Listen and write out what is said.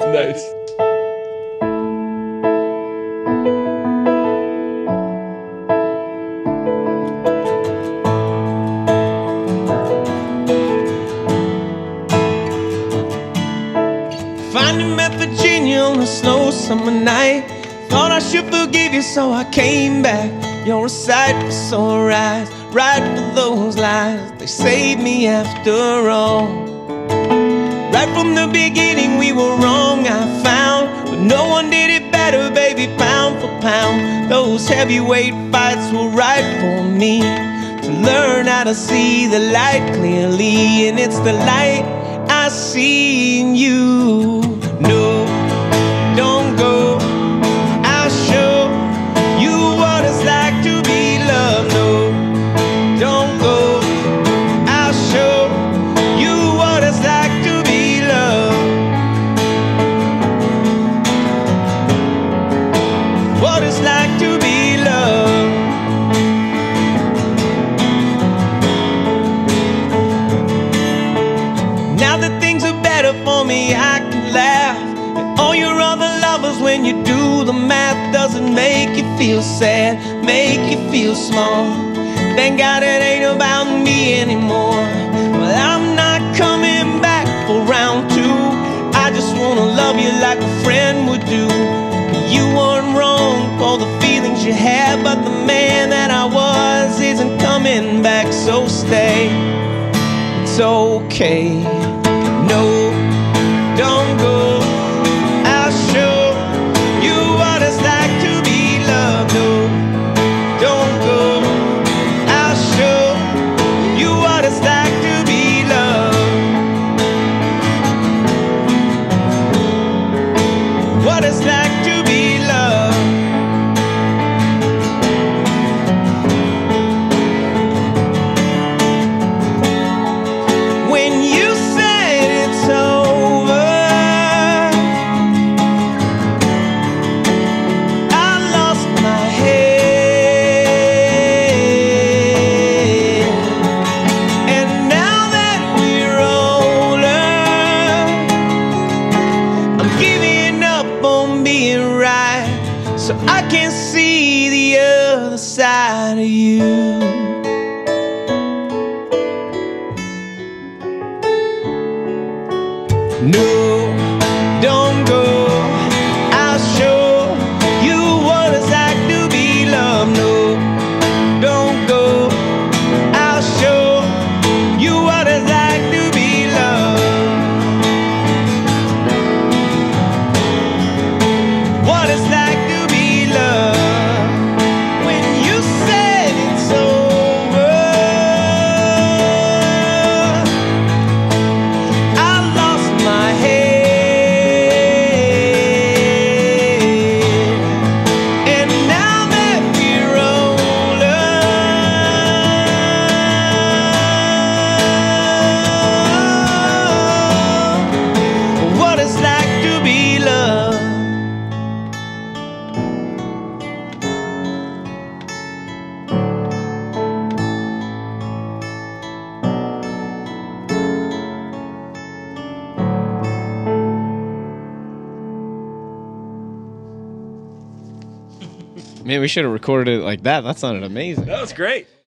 Nice. Finding met Virginia on a slow summer night. Thought I should forgive you, so I came back. You're a sight for sore eyes, right for those lies. They saved me after all. Right from the beginning, we were wrong, I found. But no one did it better, baby, pound for pound. Those heavyweight fights were right for me to learn how to see the light clearly. And it's the light I see in you. Things are better for me, I can laugh at all your other lovers when you do the math. Doesn't make you feel sad, make you feel small. Thank God it ain't about me anymore. Well, I'm not coming back for round two. I just wanna love you like a friend would do. You weren't wrong for the feelings you had, but the man that I was isn't coming back, so stay it's okay. Don't so I can see the other side of you. No, Man, we should have recorded it like that. That sounded amazing. That was great.